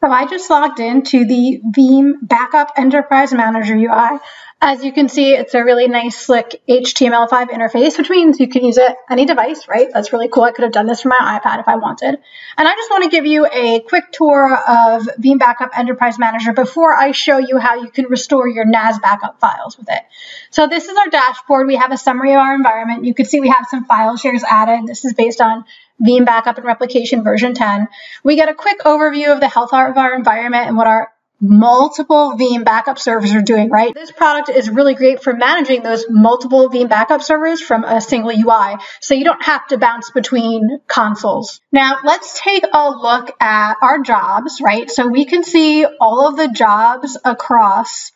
So I just logged into the Veeam Backup Enterprise Manager UI. As you can see, it's a really nice, slick HTML5 interface, which means you can use it any device, right? That's really cool. I could have done this from my iPad if I wanted. And I just want to give you a quick tour of Veeam Backup Enterprise Manager before I show you how you can restore your NAS backup files with it. So this is our dashboard. We have a summary of our environment. You can see we have some file shares added. This is based on Veeam Backup and Replication version 10. We get a quick overview of the health of our environment and what our multiple Veeam backup servers are doing, right? This product is really great for managing those multiple Veeam backup servers from a single UI, so you don't have to bounce between consoles. Now, let's take a look at our jobs, right? So we can see all of the jobs across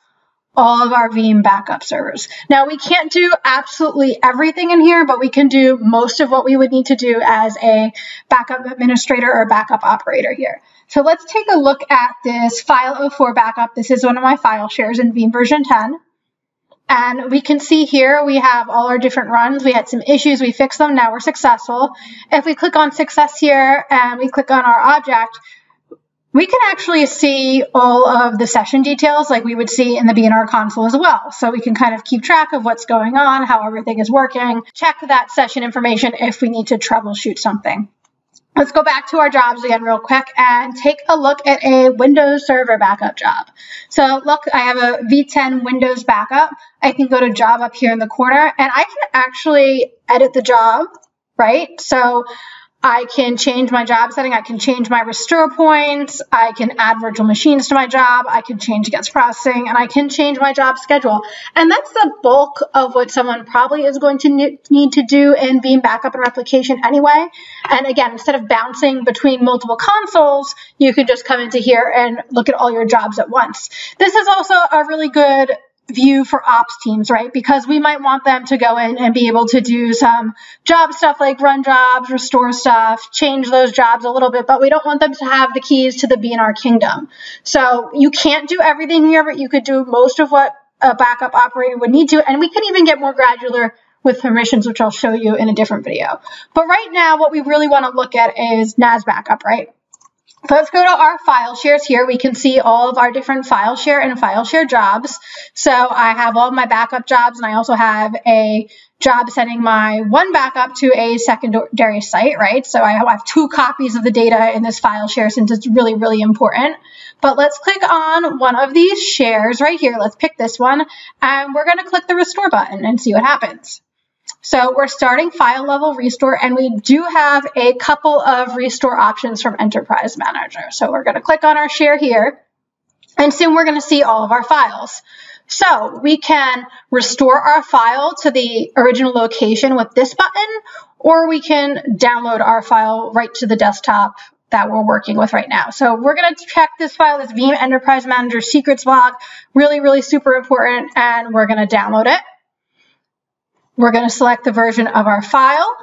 all of our Veeam backup servers. Now we can't do absolutely everything in here, but we can do most of what we would need to do as a backup administrator or backup operator here. So let's take a look at this file 04 backup. This is one of my file shares in Veeam version 10. And we can see here we have all our different runs. We had some issues, we fixed them, now we're successful. If we click on success here and we click on our object, we can actually see all of the session details like we would see in the B&R console as well. So we can kind of keep track of what's going on, how everything is working, check that session information if we need to troubleshoot something. Let's go back to our jobs again real quick and take a look at a Windows Server backup job. So look, I have a V10 Windows backup. I can go to job up here in the corner and I can actually edit the job, right? So I can change my job setting. I can change my restore points. I can add virtual machines to my job. I can change guest processing and I can change my job schedule. And that's the bulk of what someone probably is going to need to do in Veeam backup and replication anyway. And again, instead of bouncing between multiple consoles, you can just come into here and look at all your jobs at once. This is also a really good view for ops teams, right? Because we might want them to go in and be able to do some job stuff like run jobs, restore stuff, change those jobs a little bit, but we don't want them to have the keys to the B&R kingdom. So you can't do everything here, but you could do most of what a backup operator would need to, and we can even get more granular with permissions, which I'll show you in a different video. But right now, what we really want to look at is NAS backup, right? So let's go to our file shares here. We can see all of our different file share and file share jobs. So I have all of my backup jobs and I also have a job sending my one backup to a secondary site, right? So I have two copies of the data in this file share since it's really, really important. But let's click on one of these shares right here. Let's pick this one and we're going to click the restore button and see what happens. So we're starting file level restore and we do have a couple of restore options from Enterprise Manager. So we're going to click on our share here and soon we're going to see all of our files. So we can restore our file to the original location with this button or we can download our file right to the desktop that we're working with right now. So we're going to check this file, this Veeam Enterprise Manager secrets log, really, really super important, and we're going to download it. We're going to select the version of our file.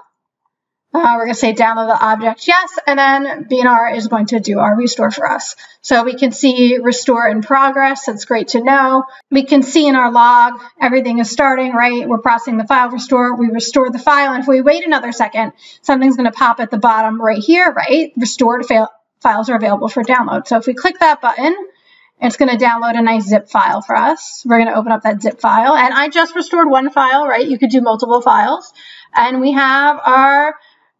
Uh, we're going to say download the object yes, and then B&R is going to do our restore for us. So we can see restore in progress. That's great to know. We can see in our log, everything is starting, right? We're processing the file restore. We restore the file, and if we wait another second, something's going to pop at the bottom right here, right? Restored files are available for download. So if we click that button, it's going to download a nice zip file for us. We're going to open up that zip file. And I just restored one file, right? You could do multiple files. And we have our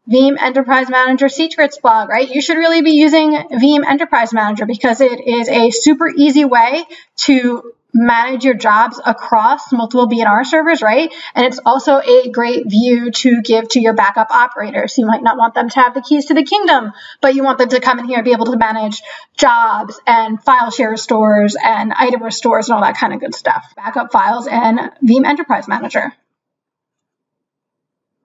Veeam Enterprise Manager secrets blog, right? You should really be using Veeam Enterprise Manager because it is a super easy way to manage your jobs across multiple B&R servers, right? And it's also a great view to give to your backup operators. You might not want them to have the keys to the kingdom, but you want them to come in here and be able to manage jobs and file share restores and item restores and all that kind of good stuff. Backup files and Veeam Enterprise Manager.